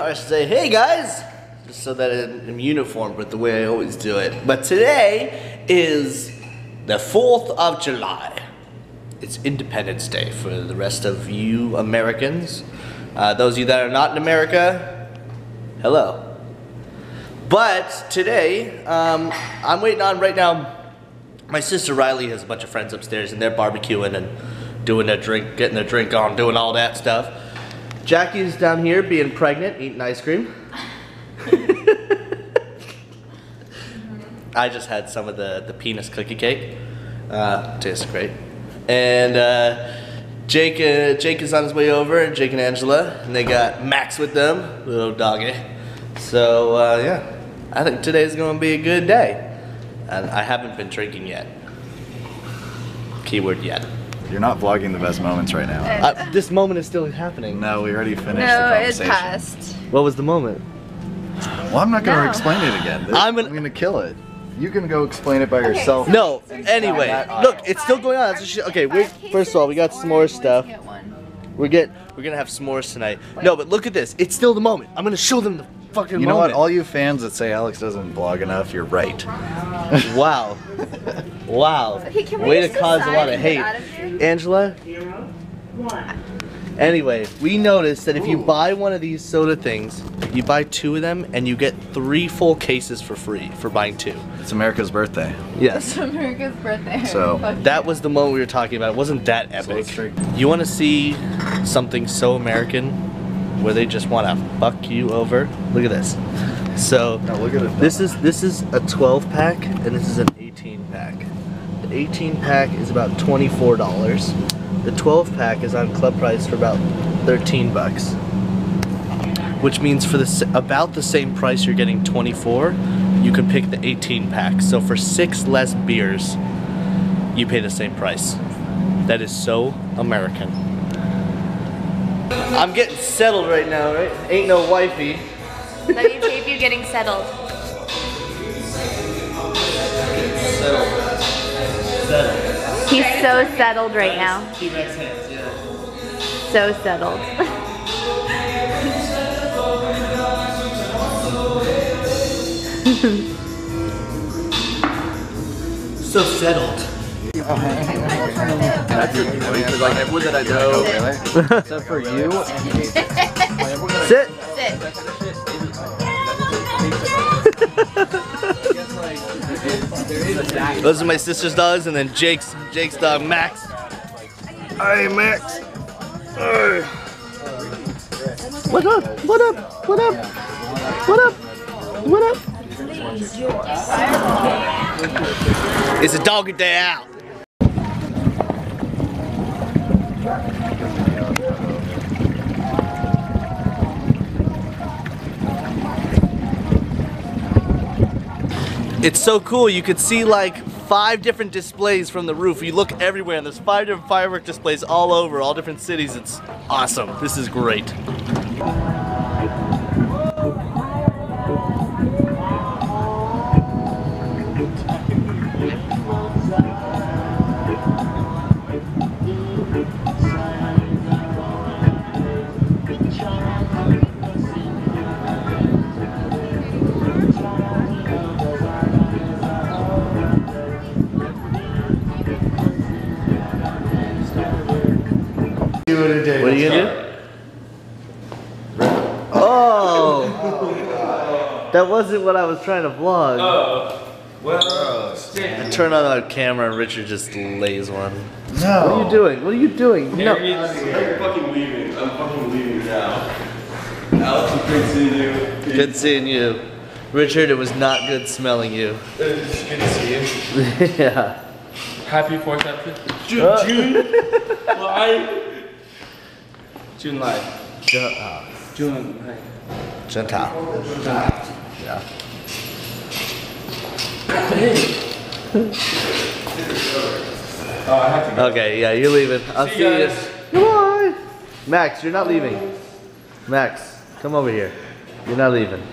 or I should say, hey guys, just so that I'm uniform with the way I always do it. But today is the 4th of July. It's Independence Day for the rest of you Americans. Uh, those of you that are not in America, hello. But today, um, I'm waiting on right now. My sister Riley has a bunch of friends upstairs and they're barbecuing and doing their drink, getting their drink on, doing all that stuff. Jackie's down here being pregnant, eating ice cream. I just had some of the, the penis cookie cake. Uh, tastes great. And uh, Jake, uh, Jake is on his way over, Jake and Angela, and they got Max with them, little doggy. So uh, yeah, I think today's gonna be a good day. And I haven't been drinking yet. Keyword yet. You're not vlogging the best moments right now. Uh, this moment is still happening. No, we already finished the No, it's conversation. past. What was the moment? Well, I'm not gonna No. explain it again. I'm I'm, gonna kill it. You can go explain it by yourself. No. Anyway, look, it's still going on. It's just- okay, wait. First of all, we got s'more stuff. We're get we're gonna have s'mores tonight. No, but look at this. It's still the moment. I'm gonna show them the fucking You know what? All you fans that say Alex doesn't vlog enough, you're right. wow. Wow. Okay, Way to cause a lot of hate. get out of? Angela? Anyway, we noticed that if you buy one of these soda things, you buy two of them and you get three full cases for free for buying two. It's America's birthday. Yes. America's birthday. So- That was the moment we were talking about. It wasn't that epic. let's you want to see something so American where they just want to fuck you over? Look at this. So Now look at this is this is a 12 pack and this is an 18 pack. The 18 pack is about $24. The 12 pack is on club price for about 13 bucks. Which means for the about the same price you're getting 24, you can pick the 18 pack. So for 6 less beers, you pay the same price. That is so American. I'm getting settled right now, right? Ain't no wifey. Let me tape you getting settled. Settled. Settled. He's so settled right now. T-Rex hands, yeah. So settled. So settled. Like everyone that I know, oh, except for you. Sit. Those are my sister's dogs, and then Jake's Jake's dog Max. Hey Max. Hey. What up? What up? What up? What up? What up? It's a doggy day out. It's so cool. You could see like five different displays from the roof. You look everywhere and there's five different firework displays all over, all different cities. It's awesome. This is great. What are you gonna do? Oh! That wasn't what I was trying to vlog. Well, I turn on the camera and Richard just lays one. No. What are you doing? What are you doing? No. I'm fucking leaving. I'm fucking leaving now. Alex, it's great seeing you. Good seeing you. Richard, it was not good smelling you. It's good to see you. yeah. Happy 4th of June. June. July. June live. Ju- uh, June. Like, Gentile. Yeah. oh, I have to. Okay, yeah, you're leaving. I'll See see, you. Goodbye. Max, you're not leaving. Max, come over here. You're not leaving.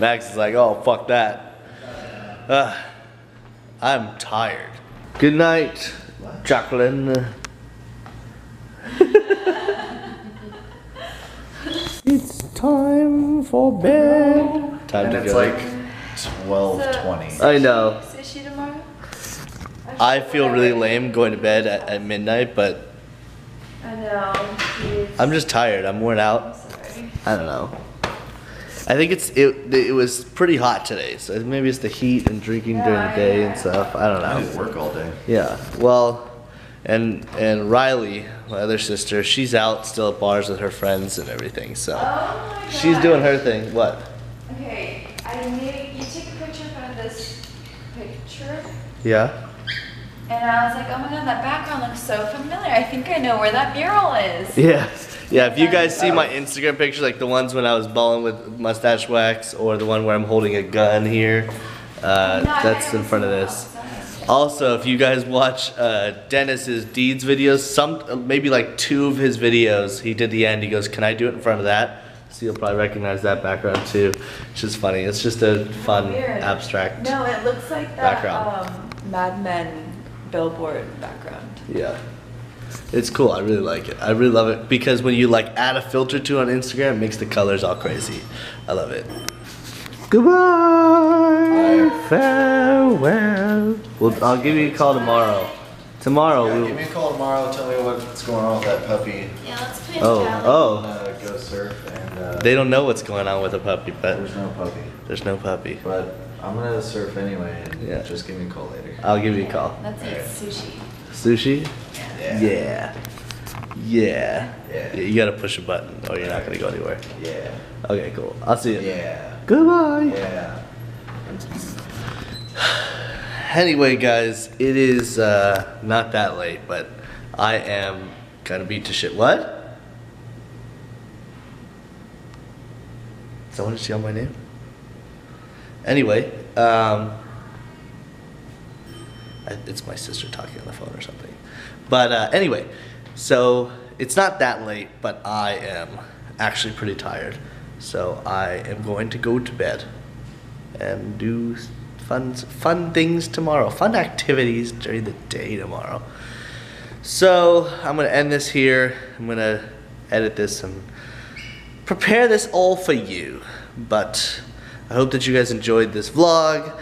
Max is like, oh, fuck that. Ugh, I'm tired. Good night, Jacqueline. it's time for bed. Time And to it's go. like 12:20. I know. Sushi tomorrow? I feel really lame going to bed at, at midnight, but I know. Jeez. I'm just tired. I'm worn out. Sorry. I don't know. I think it's it. It was pretty hot today, so maybe it's the heat and drinking during the day yeah. and stuff. I don't know. I didn't work all day. Yeah. Well, and and Riley, my other sister, she's out still at bars with her friends and everything. So Oh my she's doing her thing. What? Okay, I knew you took a picture in front of this picture, Yeah. and I was like, oh my god, that background looks so familiar. I think I know where that mural is. Yeah. Yeah, if you guys see my Instagram pictures, like the ones when I was balling with mustache wax, or the one where I'm holding a gun here, uh, that's in front of this. Also, if you guys watch uh, Dennis's deeds videos, some uh, maybe like two of his videos, he did the end. He goes, "Can I do it in front of that?" So you'll probably recognize that background too. It's just funny. It's just a fun Weird. abstract. No, it looks like that Background. um, Mad Men billboard background. Yeah. It's cool. I really like it. I really love it because when you like add a filter to it on Instagram, it makes the colors all crazy. I love it. Goodbye. Farewell. Well, I'll give you a call tomorrow. Tomorrow Yeah, we'll. give me a call tomorrow. Tell me what's going on with that puppy. Yeah, let's play Oh, I'm oh. gonna go surf and uh, They don't know what's going on with a puppy, but there's no puppy. there's no puppy. But I'm gonna surf anyway and Yeah. just give me a call later. I'll give you a call. Let's eat sushi. Sushi? Yeah. Yeah. Yeah. Yeah. You gotta push a button or you're not gonna go anywhere. Yeah. Okay, cool. I'll see you. Yeah. Goodbye. Yeah. Anyway, guys, it is uh, not that late, but I am gonna beat to shit. What? Someone just yell my name? Anyway, um, It's my sister talking on the phone or something. But uh, anyway, so it's not that late, but I am actually pretty tired. So I am going to go to bed and do fun fun things tomorrow, fun activities during the day tomorrow. So I'm gonna end this here. I'm gonna edit this and prepare this all for you. But I hope that you guys enjoyed this vlog,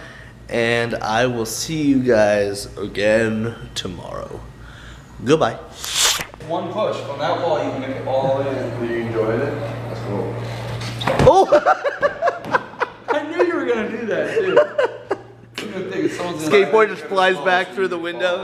and I will see you guys again tomorrow. Goodbye. One push on that wall, you can make it all the way in. You enjoyed it? That's cool. Oh! I knew you were gonna do that too. I'm gonna think someone's gonna- Skateboard just flies back through the window.